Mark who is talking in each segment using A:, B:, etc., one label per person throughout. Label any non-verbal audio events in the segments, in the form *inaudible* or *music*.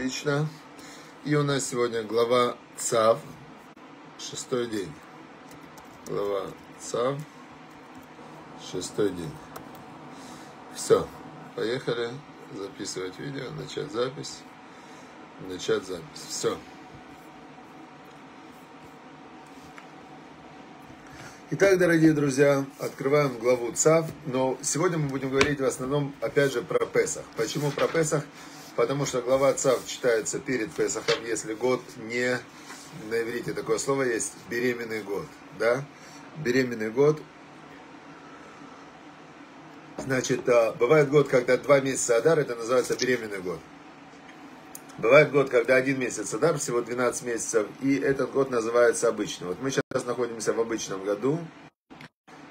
A: Отлично. И у нас сегодня глава ЦАВ, шестой день. Глава ЦАВ, шестой день. Все, поехали записывать видео, начать запись. Начать запись. Все. Итак, дорогие друзья, открываем главу ЦАВ, но сегодня мы будем говорить в основном, опять же, про Песах. Почему про Песах? Потому что глава ЦАВ читается перед Песахом, если год не, на иврите такое слово есть, беременный год, да? Беременный год. Значит, а, бывает год, когда два месяца Адар, это называется беременный год. Бывает год, когда один месяц Адар, всего 12 месяцев, и этот год называется обычный. Вот мы сейчас находимся в обычном году,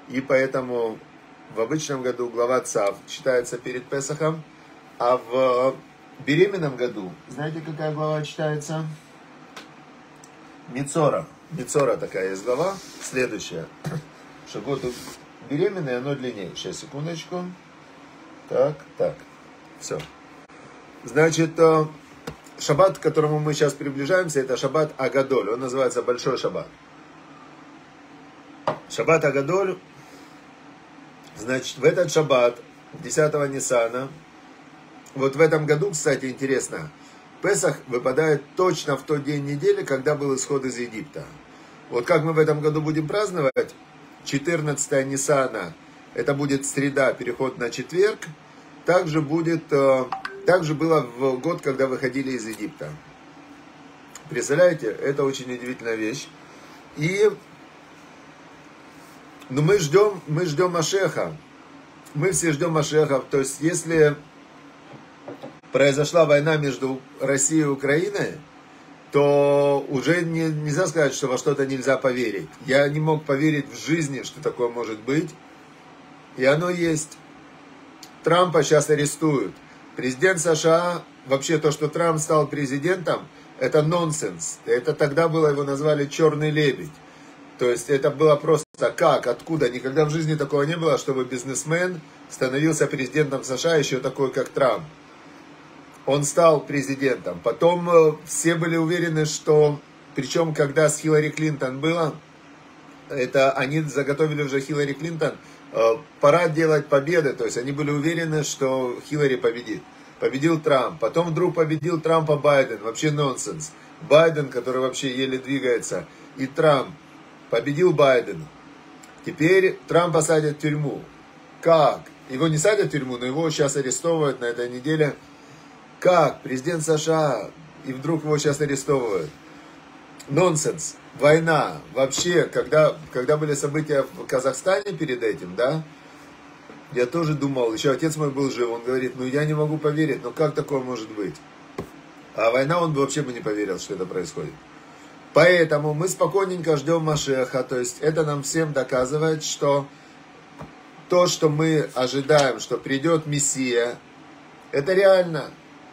A: и поэтому в обычном году глава ЦАВ читается перед Песахом, а в беременном году, знаете, какая глава читается? Мицора. Мицора такая есть глава. Следующая. Что год беременный, оно длиннее. Сейчас, секундочку. Так, так. Все. Значит, э, шаббат, к которому мы сейчас приближаемся, это шаббат Агадоль. Он называется Большой шаббат. Шаббат Агадоль, значит, в этот шаббат, 10 Ниссана, вот в этом году, кстати, интересно, Песах выпадает точно в тот день недели, когда был исход из Египта. Вот как мы в этом году будем праздновать, 14 Ниссана, это будет среда, переход на четверг, также будет, э, также было в год, когда выходили из Египта. Представляете, это очень удивительная вещь. И но мы ждем, мы ждем Машеха. Мы все ждем Машеха. То есть, если произошла война между Россией и Украиной, то уже не, нельзя сказать, что во что-то нельзя поверить. Я не мог поверить в жизни, что такое может быть. И оно есть. Трампа сейчас арестуют. Президент США, вообще то, что Трамп стал президентом, это нонсенс. Это тогда было, его назвали черный лебедь. То есть это было просто как, откуда, никогда в жизни такого не было, чтобы бизнесмен становился президентом США, еще такой, как Трамп. Он стал президентом. Потом э, все были уверены, что, причем когда с Хиллари Клинтон было, это они заготовили уже Хиллари Клинтон, э, пора делать победы, то есть они были уверены, что Хиллари победит. Победил Трамп, потом вдруг победил Трампа Байден, вообще нонсенс. Байден, который вообще еле двигается, и Трамп. Победил Байден. Теперь Трампа садят в тюрьму. Как? Его не садят в тюрьму, но его сейчас арестовывают на этой неделе. Как? Президент США, и вдруг его сейчас арестовывают. Нонсенс. Война. Вообще, когда, когда были события в Казахстане перед этим, да, я тоже думал, еще отец мой был жив, он говорит, ну я не могу поверить, ну как такое может быть? А война он бы вообще бы не поверил, что это происходит. Поэтому мы спокойненько ждем Машеха. То есть это нам всем доказывает, что то, что мы ожидаем, что придет Мессия, это реально.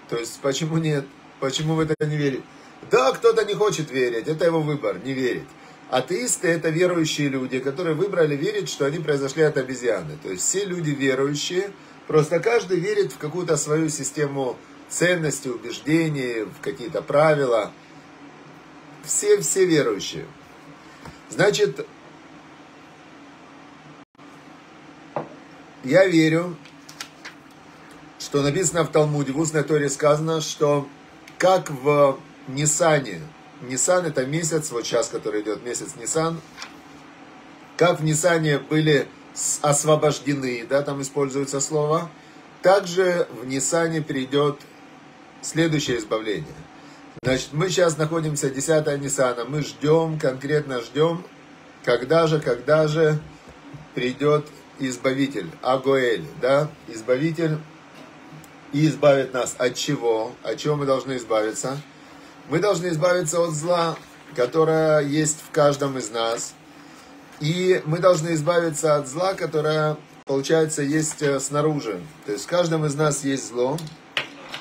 A: То есть почему нет? Почему в это не верить? Да, кто-то не хочет верить, это его выбор, не верить. Атеисты это верующие люди, которые выбрали верить, что они произошли от обезьяны. То есть все люди верующие, просто каждый верит в какую-то свою систему ценностей, убеждений, в какие-то правила – все, все верующие. Значит, я верю, что написано в Талмуде, в устной Торе сказано, что как в Нисане, Нисан это месяц, вот сейчас, который идет месяц Нисан, как в Нисане были освобождены, да, там используется слово, также в Нисане придет следующее избавление. Значит, мы сейчас находимся 10 Ниссана. Мы ждем, конкретно ждем, когда же, когда же придет Избавитель, Агоэль, да, Избавитель и избавит нас от чего? От чего мы должны избавиться? Мы должны избавиться от зла, которое есть в каждом из нас. И мы должны избавиться от зла, которое, получается, есть э, снаружи. То есть в каждом из нас есть зло.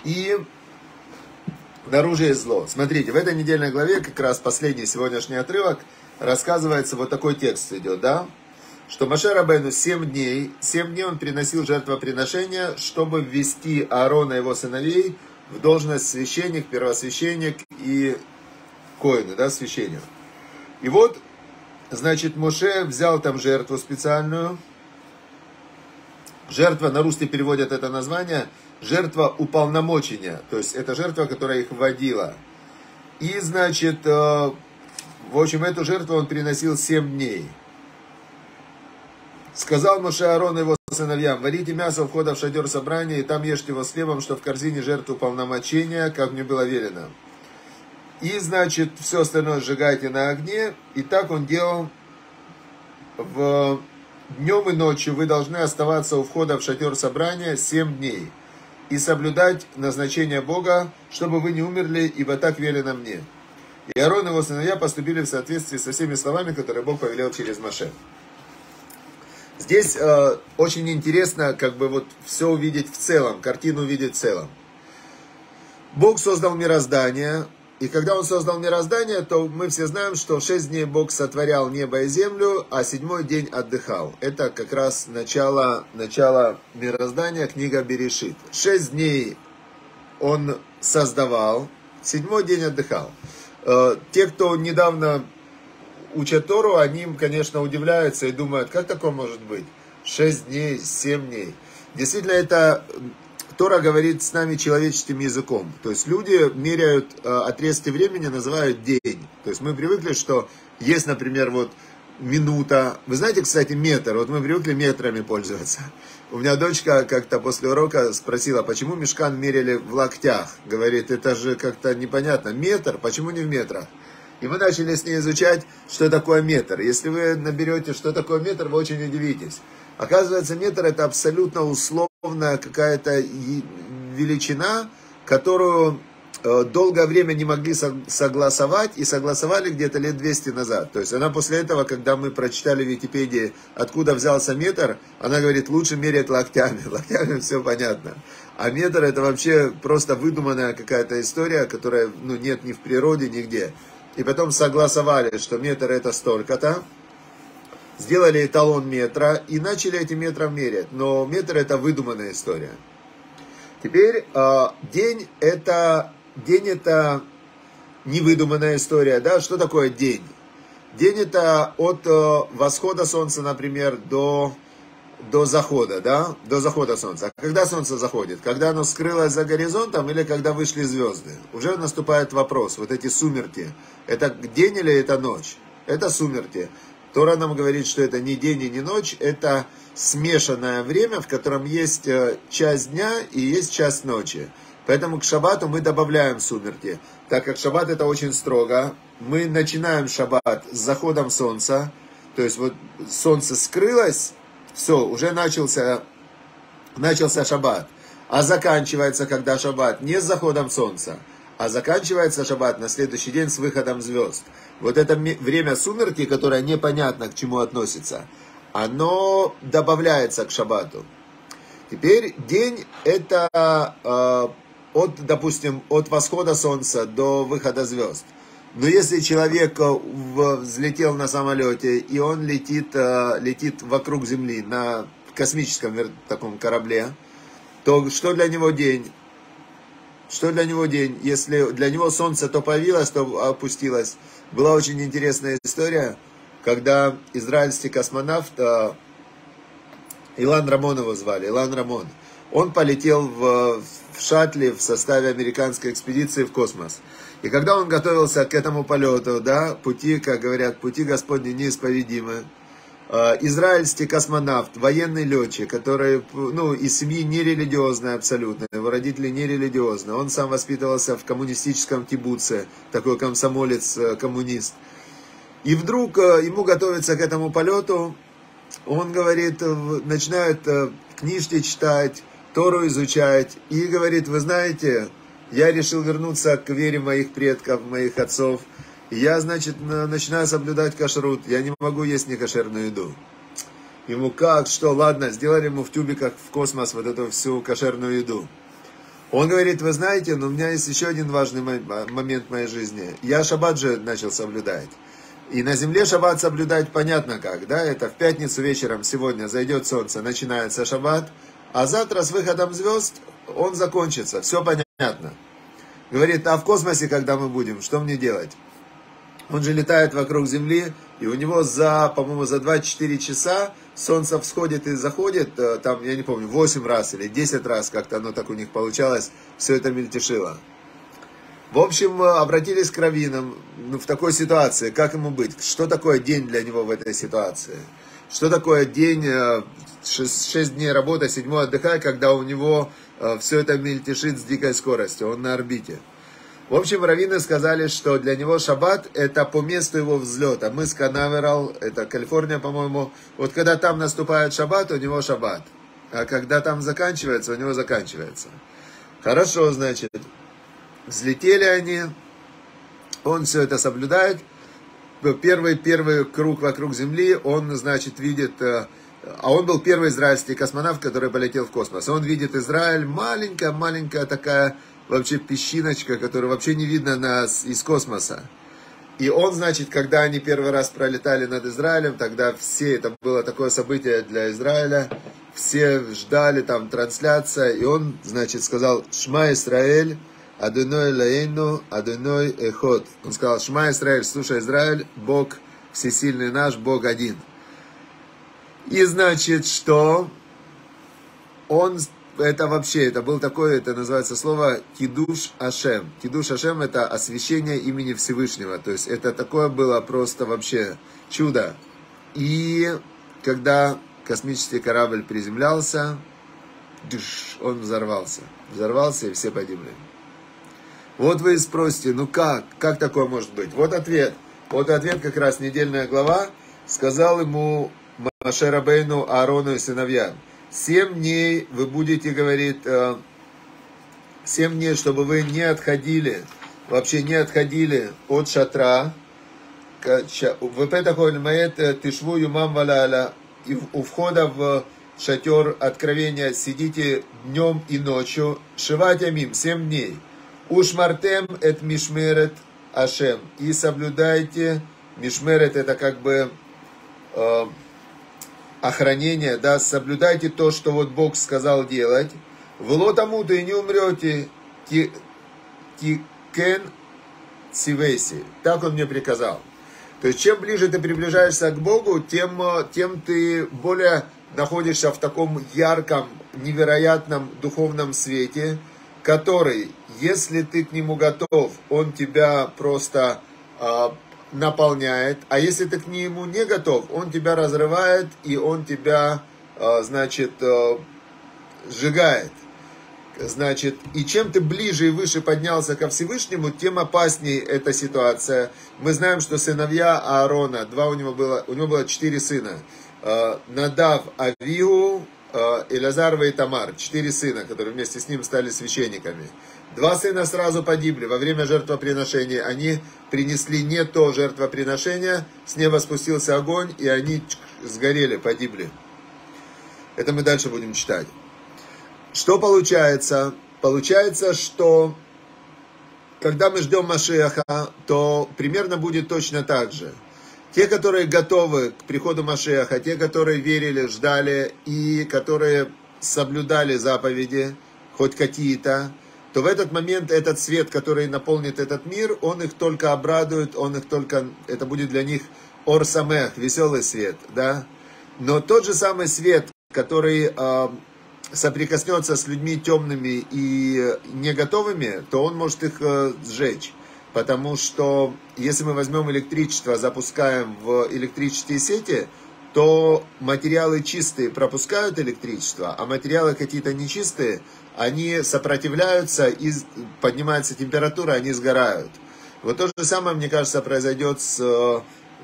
A: И Наружу есть зло. Смотрите, в этой недельной главе, как раз последний сегодняшний отрывок, рассказывается, вот такой текст идет, да? Что Маше Рабейну 7 дней, 7 дней он приносил жертвоприношения, чтобы ввести Аарона и его сыновей в должность священник, первосвященник и коины, да, священник. И вот, значит, Моше взял там жертву специальную. Жертва, на русский переводят это название, жертва уполномочения. То есть это жертва, которая их вводила. И, значит, э, в общем, эту жертву он переносил 7 дней. Сказал Моше Аарон его сыновьям, варите мясо у входа в шатер собрания, и там ешьте его с хлебом, что в корзине жертву полномочения, как мне было велено. И, значит, все остальное сжигайте на огне. И так он делал в днем и ночью. Вы должны оставаться у входа в шатер собрания 7 дней. И соблюдать назначение Бога, чтобы вы не умерли, ибо так велено мне. И Аарон и его сыновья поступили в соответствии со всеми словами, которые Бог повелел через Маше. Здесь э, очень интересно, как бы вот все увидеть в целом, картину увидеть в целом. Бог создал мироздание, и когда Он создал мироздание, то мы все знаем, что в шесть дней Бог сотворял небо и землю, а седьмой день отдыхал. Это как раз начало, начало мироздания, книга Берешит. Шесть дней Он создавал, седьмой день отдыхал. Э, те, кто недавно учат Тору, они, конечно, удивляются и думают, как такое может быть? Шесть дней, семь дней. Действительно, это Тора говорит с нами человеческим языком. То есть люди меряют э, отрезки времени, называют день. То есть мы привыкли, что есть, например, вот минута. Вы знаете, кстати, метр. Вот мы привыкли метрами пользоваться. У меня дочка как-то после урока спросила, почему мешкан мерили в локтях. Говорит, это же как-то непонятно. Метр, почему не в метрах? И мы начали с ней изучать, что такое метр. Если вы наберете, что такое метр, вы очень удивитесь. Оказывается, метр это абсолютно условная какая-то величина, которую э, долгое время не могли согласовать и согласовали где-то лет 200 назад. То есть она после этого, когда мы прочитали в Википедии, откуда взялся метр, она говорит, лучше мерять локтями. *laughs* Локтями все понятно. А метр это вообще просто выдуманная какая-то история, которая ну, нет ни в природе, нигде и потом согласовали, что метр это столько-то, сделали эталон метра и начали этим метром мерять. Но метр это выдуманная история. Теперь э, день это день это невыдуманная история, да? Что такое день? День это от э, восхода солнца, например, до до захода, да, до захода солнца. А когда солнце заходит? Когда оно скрылось за горизонтом или когда вышли звезды? Уже наступает вопрос, вот эти сумерки, это день или это ночь? Это сумерки. Тора нам говорит, что это не день и не ночь, это смешанное время, в котором есть э, часть дня и есть часть ночи. Поэтому к шаббату мы добавляем сумерки. Так как шаббат это очень строго, мы начинаем шаббат с заходом солнца, то есть вот солнце скрылось, все, уже начался, начался шаббат. А заканчивается, когда шаббат не с заходом солнца, а заканчивается шаббат на следующий день с выходом звезд. Вот это время сумерки, которое непонятно к чему относится, оно добавляется к шаббату. Теперь день это э, от, допустим, от восхода солнца до выхода звезд. Но если человек э, взлетел на самолете, и он летит, э, летит вокруг Земли на космическом таком корабле, то что для него день? Что для него день? Если для него солнце то появилось, то опустилось. Была очень интересная история, когда израильский космонавт, э, Илан Рамон его звали, Илан Рамон, он полетел в, в шаттле в составе американской экспедиции в космос. И когда он готовился к этому полету, да, пути, как говорят, пути Господни неисповедимы, э, израильский космонавт, военный летчик, который, ну, из семьи нерелигиозной абсолютно, его родители нерелигиозные, он сам воспитывался в коммунистическом кибуце, такой комсомолец, э. И вдруг э, ему готовится к этому полету, он говорит, начинает книжки читать, Тору изучать, и говорит, вы знаете, я решил вернуться к вере моих предков, моих отцов. Я, значит, начинаю соблюдать кашрут. Я не могу есть некошерную еду. Ему как, что, ладно, сделали ему в тюбиках в космос вот эту всю кошерную еду. Он говорит, вы знаете, но у меня есть еще один важный момент в моей жизни. Я шаббат же начал соблюдать. И на земле шаббат соблюдать понятно как, да, это в пятницу вечером сегодня зайдет солнце, начинается шаббат, а завтра с выходом звезд он закончится, все понятно. Говорит, а в космосе, когда мы будем, что мне делать? Он же летает вокруг Земли, и у него за, по-моему, за 24 часа солнце всходит и заходит, э, там, я не помню, 8 раз или 10 раз, как-то оно так у них получалось, все это мельтешило. В общем, э, обратились к раввинам ну, в такой ситуации, как ему быть, что такое день для него в этой ситуации, что такое день, 6, э, 6 дней работы, 7 отдыхая, когда у него Э, все это мельтешит с дикой скоростью, он на орбите. В общем, раввины сказали, что для него шаббат это по месту его взлета. Мы с Канаверал, это Калифорния, по-моему. Вот когда там наступает шаббат, у него шаббат. А когда там заканчивается, у него заканчивается. Хорошо, значит. Взлетели они. Он все это соблюдает. Первый, первый круг вокруг Земли, он, значит, видит э, а он был первый израильский космонавт, который полетел в космос. Он видит Израиль, маленькая-маленькая такая вообще песчиночка, которую вообще не видно нас из космоса. И он, значит, когда они первый раз пролетали над Израилем, тогда все, это было такое событие для Израиля, все ждали там трансляция, и он, значит, сказал, Шма Израиль, Адуной Лаэйну, Адуной Эхот. Он сказал, Шма Израиль, слушай, Израиль, Бог всесильный наш, Бог один. И значит, что он, это вообще, это был такое, это называется слово кидуш Ашем. Кидуш Ашем это освящение имени Всевышнего. То есть это такое было просто вообще чудо. И когда космический корабль приземлялся, он взорвался. Взорвался и все погибли. Вот вы и спросите, ну как, как такое может быть? Вот ответ. Вот ответ как раз недельная глава. Сказал ему Маше Рабейну, Аарону и сыновьям. Семь дней вы будете, говорит, э, семь дней, чтобы вы не отходили, вообще не отходили от шатра. Маэт Тишву Юмам Валяля. И у входа в шатер откровения сидите днем и ночью. Шиватямим, семь дней. Ушмартем эт мишмерет Ашем. И соблюдайте. Мишмерет это как бы э, охранение, да, соблюдайте то, что вот Бог сказал делать. Вло тому и не умрете. Ки, кен цивеси. Так он мне приказал. То есть, чем ближе ты приближаешься к Богу, тем, тем ты более находишься в таком ярком, невероятном духовном свете, который, если ты к нему готов, он тебя просто а, наполняет, а если ты к нему не готов, он тебя разрывает и он тебя, а, значит, а, сжигает. Значит, и чем ты ближе и выше поднялся ко Всевышнему, тем опаснее эта ситуация. Мы знаем, что сыновья Аарона, два у него было, у него было четыре сына. А, Надав Авиу, Элязар и Тамар, четыре сына, которые вместе с ним стали священниками. Два сына сразу погибли во время жертвоприношения. Они принесли не то жертвоприношение, с неба спустился огонь, и они сгорели, погибли. Это мы дальше будем читать. Что получается? Получается, что когда мы ждем Машеха, то примерно будет точно так же. Те, которые готовы к приходу Машеха, те, которые верили, ждали и которые соблюдали заповеди, хоть какие-то, то в этот момент этот свет, который наполнит этот мир, он их только обрадует, он их только, это будет для них орсамех, веселый свет, да. Но тот же самый свет, который э, соприкоснется с людьми темными и не готовыми, то он может их э, сжечь. Потому что если мы возьмем электричество, запускаем в электрические сети, то материалы чистые пропускают электричество, а материалы какие-то нечистые, они сопротивляются и поднимается температура, они сгорают. Вот то же самое, мне кажется, произойдет с э,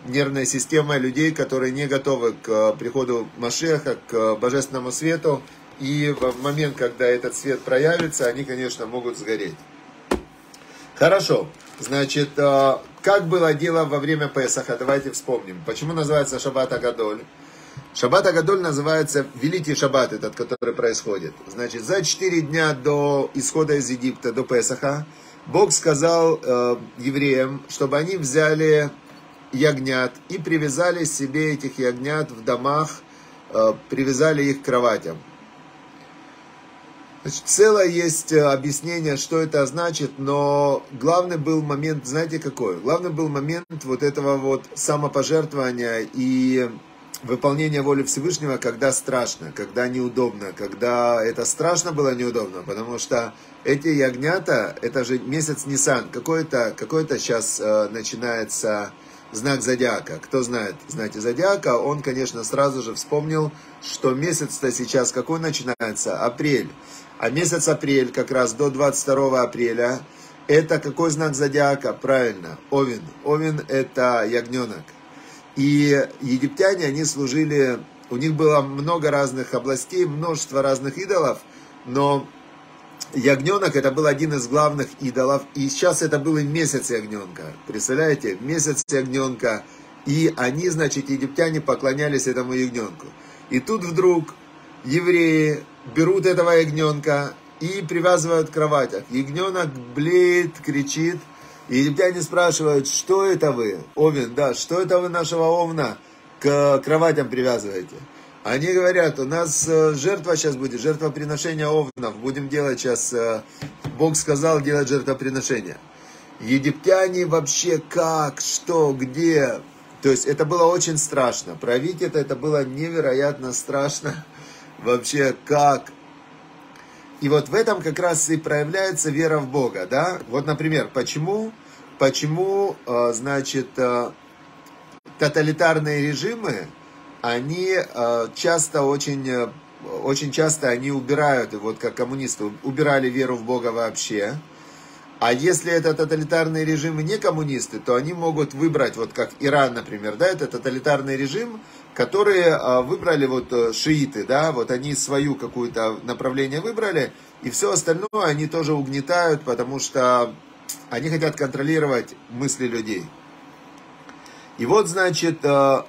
A: нервной системой людей, которые не готовы к э, приходу Машеха, к божественному свету. И в момент, когда этот свет проявится, они, конечно, могут сгореть. Хорошо. Значит, э, как было дело во время Песаха? Давайте вспомним. Почему называется Шаббат Агадоль? Шаббат Агадоль называется Великий Шаббат, этот, который происходит. Значит, за четыре дня до исхода из Египта, до Песаха, Бог сказал э, евреям, чтобы они взяли ягнят и привязали себе этих ягнят в домах, э, привязали их к кроватям. Значит, целое есть э, объяснение, что это значит, но главный был момент, знаете какой? Главный был момент вот этого вот самопожертвования и выполнения воли Всевышнего, когда страшно, когда неудобно, когда это страшно было неудобно, потому что эти ягнята, это же месяц Нисан, какой-то какой сейчас э, начинается знак зодиака. Кто знает, знаете, зодиака, он, конечно, сразу же вспомнил, что месяц-то сейчас какой начинается? Апрель. А месяц апрель, как раз до 22 апреля, это какой знак зодиака? Правильно, Овен. Овен это ягненок. И египтяне, они служили, у них было много разных областей, множество разных идолов, но ягненок это был один из главных идолов. И сейчас это был и месяц ягненка. Представляете? Месяц ягненка. И они, значит, египтяне поклонялись этому ягненку. И тут вдруг евреи берут этого ягненка и привязывают к кроватях. Ягненок блеет, кричит. И египтяне спрашивают, что это вы, Овен, да, что это вы нашего Овна к кроватям привязываете? Они говорят, у нас э, жертва сейчас будет, жертвоприношение овнов. Будем делать сейчас, э, Бог сказал делать жертвоприношение. Египтяне вообще как, что, где. То есть это было очень страшно. Править это, это было невероятно страшно *laughs* вообще как. И вот в этом как раз и проявляется вера в Бога, да? Вот, например, почему, почему, э, значит, э, тоталитарные режимы, они э, часто очень, очень часто они убирают, вот как коммунисты убирали веру в Бога вообще, а если это тоталитарные режимы не коммунисты, то они могут выбрать, вот как Иран, например, да, это тоталитарный режим, которые выбрали вот шииты, да, вот они свою какую-то направление выбрали, и все остальное они тоже угнетают, потому что они хотят контролировать мысли людей. И вот, значит, э,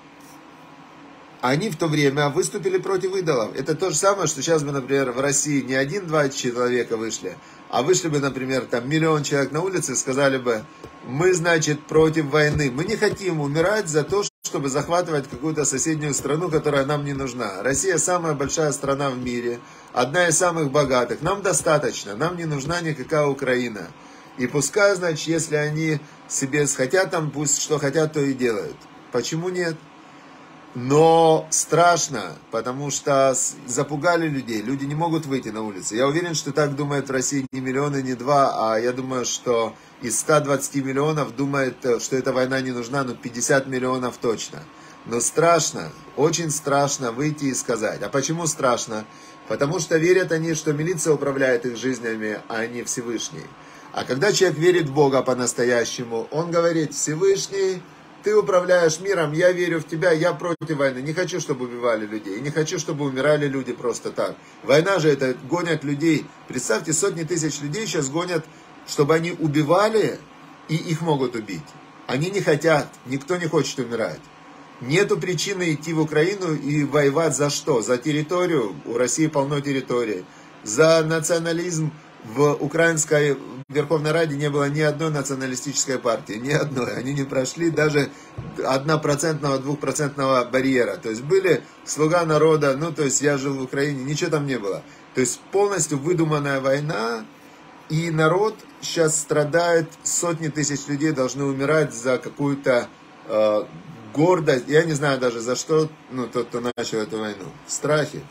A: они в то время выступили против идолов. Это то же самое, что сейчас бы, например, в России не один-два человека вышли, а вышли бы, например, там миллион человек на улице и сказали бы, мы, значит, против войны. Мы не хотим умирать за то, чтобы захватывать какую-то соседнюю страну, которая нам не нужна. Россия самая большая страна в мире, одна из самых богатых. Нам достаточно, нам не нужна никакая Украина. И пускай, значит, если они себе хотят там, пусть что хотят, то и делают. Почему нет? Но страшно, потому что запугали людей, люди не могут выйти на улицы. Я уверен, что так думают в России не миллионы, не два, а я думаю, что из 120 миллионов думает, что эта война не нужна, но 50 миллионов точно. Но страшно, очень страшно выйти и сказать. А почему страшно? Потому что верят они, что милиция управляет их жизнями, а не Всевышний. А когда человек верит в Бога по-настоящему, он говорит, Всевышний, ты управляешь миром, я верю в тебя, я против войны. Не хочу, чтобы убивали людей, не хочу, чтобы умирали люди просто так. Война же это гонят людей. Представьте, сотни тысяч людей сейчас гонят, чтобы они убивали, и их могут убить. Они не хотят, никто не хочет умирать. Нету причины идти в Украину и воевать за что? За территорию, у России полно территории. За национализм в украинской Верховной Раде не было ни одной националистической партии, ни одной. Они не прошли даже однопроцентного, двухпроцентного барьера. То есть были слуга народа, ну то есть я жил в Украине, ничего там не было. То есть полностью выдуманная война, и народ сейчас страдает, сотни тысяч людей должны умирать за какую-то э, гордость. Я не знаю даже за что, ну тот, кто начал эту войну. Страхи.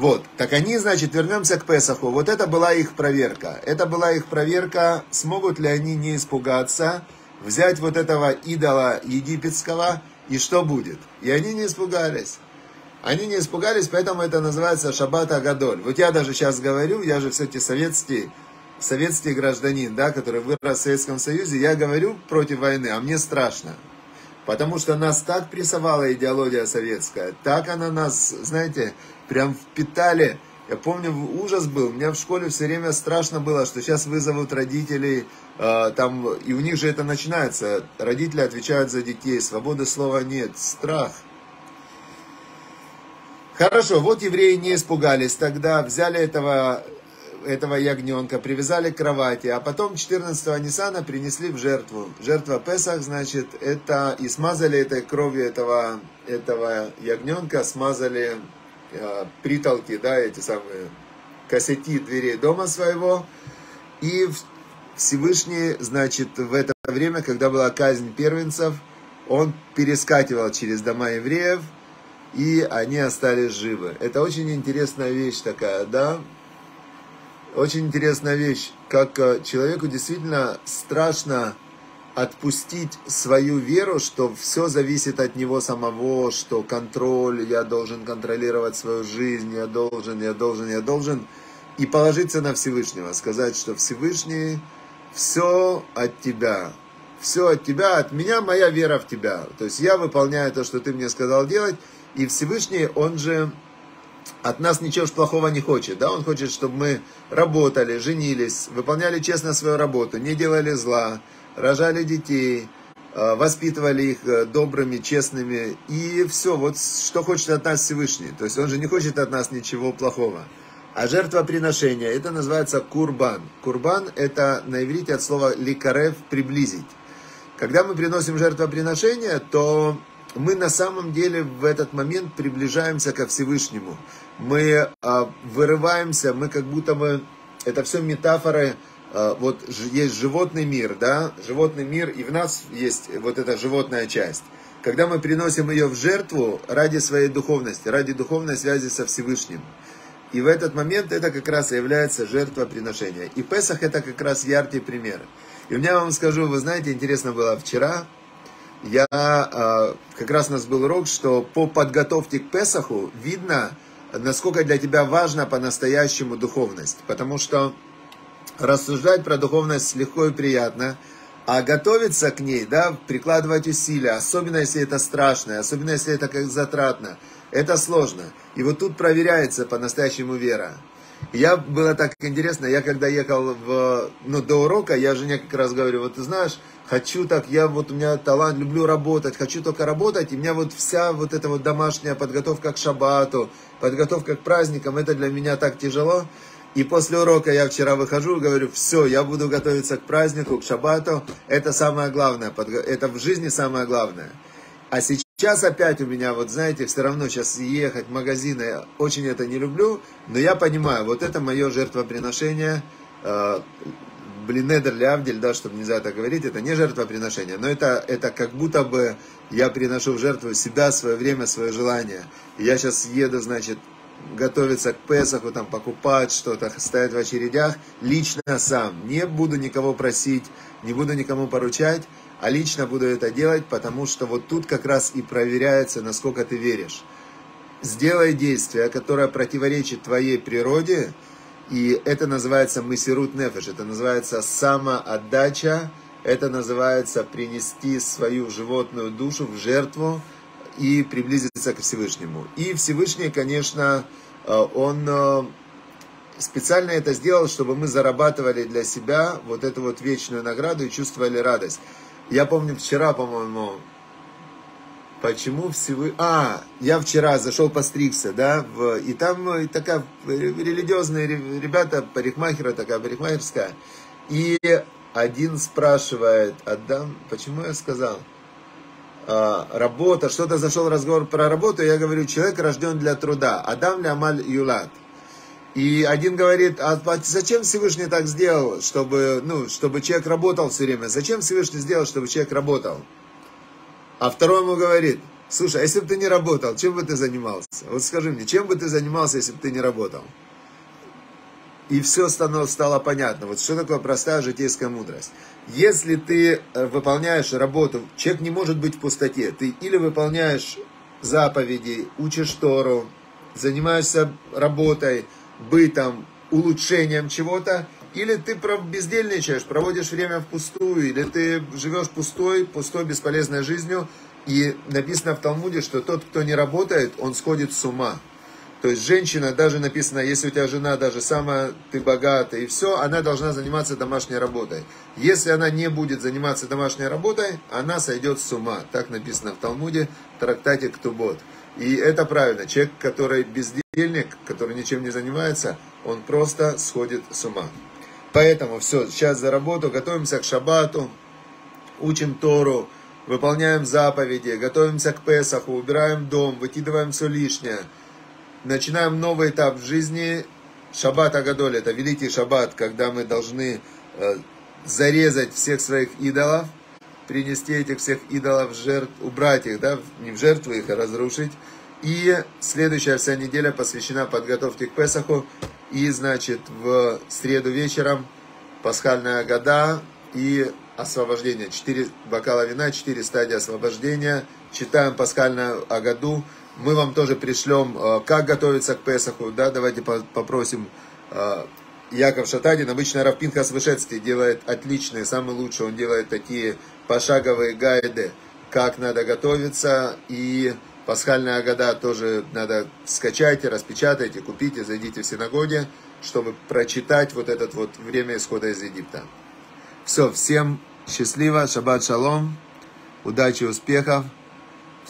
A: Вот, так они, значит, вернемся к Песаху. Вот это была их проверка. Это была их проверка, смогут ли они не испугаться, взять вот этого идола египетского, и что будет. И они не испугались. Они не испугались, поэтому это называется Шаббат Агадоль. Вот я даже сейчас говорю, я же все-таки советский, советский гражданин, да, который вырос в Советском Союзе, я говорю против войны, а мне страшно. Потому что нас так прессовала идеология советская, так она нас, знаете, прям впитали. Я помню, ужас был. У меня в школе все время страшно было, что сейчас вызовут родителей, э, там, и у них же это начинается. Родители отвечают за детей, свободы слова нет, страх. Хорошо, вот евреи не испугались тогда, взяли этого, этого ягненка, привязали к кровати, а потом 14-го Ниссана принесли в жертву. Жертва Песах, значит, это и смазали этой кровью этого, этого ягненка, смазали притолки, да, эти самые косяки дверей дома своего. И Всевышний, значит, в это время, когда была казнь первенцев, он перескакивал через дома евреев, и они остались живы. Это очень интересная вещь такая, да? Очень интересная вещь, как э, человеку действительно страшно отпустить свою веру, что все зависит от него самого, что контроль, я должен контролировать свою жизнь, я должен, я должен, я должен, и положиться на Всевышнего, сказать, что Всевышний, все от тебя, все от тебя, от меня моя вера в тебя. То есть я выполняю то, что ты мне сказал делать, и Всевышний, он же от нас ничего плохого не хочет, да, он хочет, чтобы мы работали, женились, выполняли честно свою работу, не делали зла, рожали детей, э, воспитывали их э, добрыми, честными, и все, вот что хочет от нас Всевышний. То есть он же не хочет от нас ничего плохого. А жертвоприношение, это называется курбан. Курбан это на иврите от слова ликарев приблизить. Когда мы приносим жертвоприношение, то мы на самом деле в этот момент приближаемся ко Всевышнему. Мы а, вырываемся, мы как будто бы, это все метафоры вот есть животный мир, да, животный мир, и в нас есть вот эта животная часть. Когда мы приносим ее в жертву ради своей духовности, ради духовной связи со Всевышним. И в этот момент это как раз и является жертвоприношение. И Песах это как раз яркий пример. И у меня вам скажу, вы знаете, интересно было вчера, я а, как раз у нас был урок, что по подготовке к Песаху видно, насколько для тебя важна по-настоящему духовность. Потому что рассуждать про духовность легко и приятно, а готовиться к ней, да, прикладывать усилия, особенно если это страшно, особенно если это как затратно, это сложно. И вот тут проверяется по-настоящему вера. Я, было так интересно, я когда ехал в, ну, до урока, я жене как раз говорю, вот ты знаешь, хочу так, я вот у меня талант, люблю работать, хочу только работать, и у меня вот вся вот эта вот домашняя подготовка к шабату, подготовка к праздникам, это для меня так тяжело. И после урока я вчера выхожу и говорю, все, я буду готовиться к празднику, к шабату. Это самое главное, это в жизни самое главное. А сейчас опять у меня, вот знаете, все равно сейчас ехать в магазины, я очень это не люблю, но я понимаю, вот это мое жертвоприношение, э, блинедер лявдель, да, чтобы нельзя это говорить, это не жертвоприношение, но это, это как будто бы я приношу в жертву себя, свое время, свое желание. Я сейчас еду, значит, готовиться к Песаху, там, покупать что-то, стоять в очередях, лично сам. Не буду никого просить, не буду никому поручать, а лично буду это делать, потому что вот тут как раз и проверяется, насколько ты веришь. Сделай действие, которое противоречит твоей природе, и это называется мысирут нефеш, это называется самоотдача, это называется принести свою животную душу в жертву, и приблизиться к Всевышнему. И Всевышний, конечно, э, он э, специально это сделал, чтобы мы зарабатывали для себя вот эту вот вечную награду и чувствовали радость. Я помню вчера, по-моему, почему Всевышний... А, я вчера зашел постригся, да, в... и там э, такая религиозные ребята, парикмахера такая парикмахерская, и один спрашивает, Адам, почему я сказал? А, работа, что-то зашел разговор про работу, я говорю, человек рожден для труда, Адам ли Амаль Юлат. И один говорит, а зачем Всевышний так сделал, чтобы, ну, чтобы человек работал все время? Зачем Всевышний сделал, чтобы человек работал? А второй ему говорит, слушай, а если бы ты не работал, чем бы ты занимался? Вот скажи мне, чем бы ты занимался, если бы ты не работал? И все стало, стало понятно. Вот что такое простая житейская мудрость. Если ты э, выполняешь работу, человек не может быть в пустоте. Ты или выполняешь заповеди, учишь Тору, занимаешься работой, бытом, улучшением чего-то, или ты бездельничаешь, проводишь время впустую, или ты живешь пустой, пустой, бесполезной жизнью, и написано в Талмуде, что тот, кто не работает, он сходит с ума. То есть женщина, даже написано, если у тебя жена даже самая, ты богатая и все, она должна заниматься домашней работой. Если она не будет заниматься домашней работой, она сойдет с ума. Так написано в Талмуде, в трактате Ктубот. И это правильно. Человек, который бездельник, который ничем не занимается, он просто сходит с ума. Поэтому все, сейчас за работу, готовимся к шабату, учим Тору, выполняем заповеди, готовимся к Песаху, убираем дом, выкидываем все лишнее – начинаем новый этап в жизни, Шаббат Агадоль, это великий шаббат, когда мы должны э, зарезать всех своих идолов, принести этих всех идолов в жертву, убрать их, да, не в жертву их, а разрушить. И следующая вся неделя посвящена подготовке к Песаху. И, значит, в среду вечером пасхальная года и освобождение. Четыре бокала вина, четыре стадии освобождения. Читаем пасхальную Агаду. Мы вам тоже пришлем, э, как готовиться к Песаху. Да, давайте попросим э, Яков Шатадин. Обычно Равпинхас Вышецкий делает отличные, самые лучшие. Он делает такие пошаговые гайды, как надо готовиться. И пасхальная года тоже надо скачайте, распечатайте, купите, зайдите в синагоге, чтобы прочитать вот это вот время исхода из Египта. Все, всем счастливо, шаббат шалом, удачи, успехов,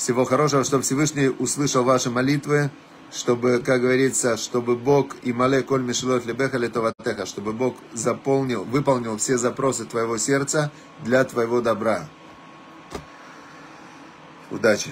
A: всего хорошего, чтобы Всевышний услышал ваши молитвы, чтобы, как говорится, чтобы Бог и мале коль мишелот лебеха летоватеха, чтобы Бог заполнил, выполнил все запросы твоего сердца для твоего добра. Удачи!